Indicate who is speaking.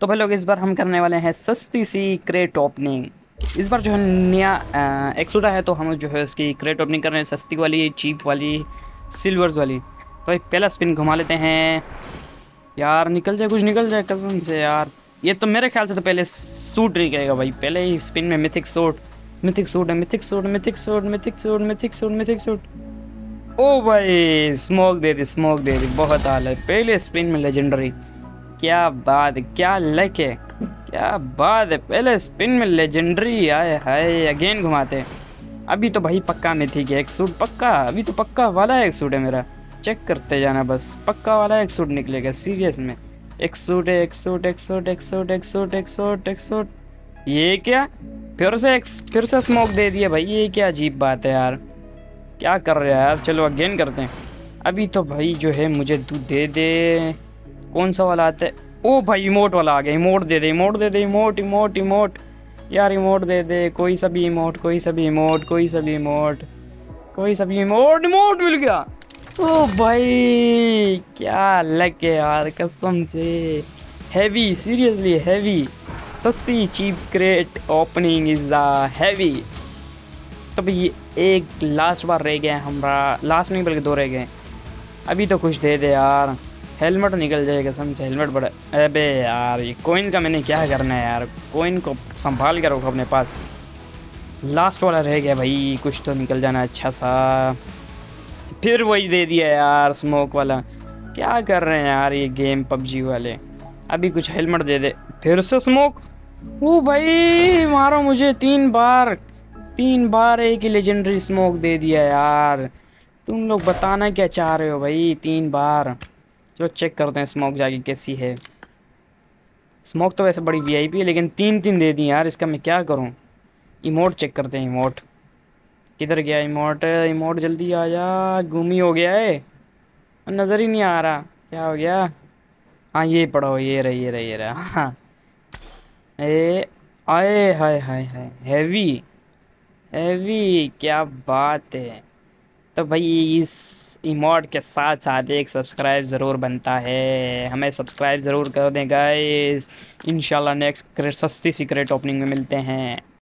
Speaker 1: तो भाई लोग, इस बार हम करने वाले हैं सस्ती सी क्रेट ओपनिंग इस बार जो है नया एक्सोडा है तो हम जो है इसकी क्रेट ओपनिंग कर रहे हैं, सस्ती वाली चीप वाली सिल्वर्स वाली। तो भाई, पहला स्पिन घुमा लेते हैं। यार, निकल जाए, कुछ निकल जाए, कसम से यार। ये तो मेरे ख्याल से तो पहले सूट नहीं करेगा भाई। पहले ही स्पिन में मिथिक सूट मिथिक सूट है mythic suit mythic suit mythic suit mythic suit mythic suit ओ भाई स्मोक दे दी स्मोक दे दी, बहुत हाल है। पहले स्पिन में लेजेंडरी क्या बात, क्या लक है? क्या बात है? पहले स्पिन में लेजेंडरी आए हाय अगेन घुमाते। अभी तो भाई पक्का में थी कि एक सूट पक्का, अभी तो पक्का वाला एक सूट है मेरा। चेक करते जाना बस, पक्का वाला एक सूट निकलेगा सीरियस में। एक सूट एक सूट एक सूट एक सूट एक सूट एक सूट एक सूट ये क्या? फिर से एक, फिर से स्मोक दे दिया भाई, ये क्या अजीब बात है यार। क्या कर रहे हैं यार? चलो अगेन करते हैं। अभी तो भाई जो है मुझे दूध दे दे। कौन सा वाला आता है? ओ भाई इमोट वाला आ गया। इमोट दे दे इमोट दे दे इमोट इमोट इमोट यार इमोट दे दे, कोई सा भी इमोट कोई सा भी इमोट कोई सा भी इमोट कोई सा भी इमोट इमोट मिल गया। ओ भाई, क्या लग है यार, कसम से। हैवी सीरियसली हैवी सस्ती cheap crate opening is the heavy तो भाई एक लास्ट बार रह गए हमारा लास्ट नहीं, बल्कि दो रह गए अभी तो कुछ दे दे यार। हेलमेट निकल जाएगा कसम से हेलमेट बड़ा अबे यार, ये कोइन का मैंने क्या करना है यार? कोइन को संभाल कर रखो अपने पास। लास्ट वाला रह गया भाई, कुछ तो निकल जाना अच्छा सा। फिर वही दे दिया यार स्मोक वाला। क्या कर रहे हैं यार ये गेम पबजी वाले? अभी कुछ हेलमेट दे दे। फिर से स्मोक वो भाई, मारो मुझे तीन बार। तीन बार एक ही लेजेंडरी स्मोक दे दिया यार। तुम लोग बताना क्या चाह रहे हो भाई, तीन बार। चलो चेक करते हैं स्मोक जाके कैसी है। स्मोक तो वैसे बड़ी वीआईपी है, लेकिन तीन तीन दे दी यार, इसका मैं क्या करूँ? इमोट चेक करते हैं इमोट किधर गया इमोट इमोट जल्दी आ जा गुम ही हो गया है। नज़र ही नहीं आ रहा, क्या हो गया? हाँ ये पढ़ो, ये रहा ये रहा ये रहा हाँ ए, आए, हाय हाय हाय हैवी हैवी क्या बात है। तो भाई इस इमोट के साथ साथ एक सब्सक्राइब ज़रूर बनता है। हमें सब्सक्राइब ज़रूर कर दें गाइस इंशाल्लाह नेक्स्ट सस्ती सीक्रेट ओपनिंग में मिलते हैं।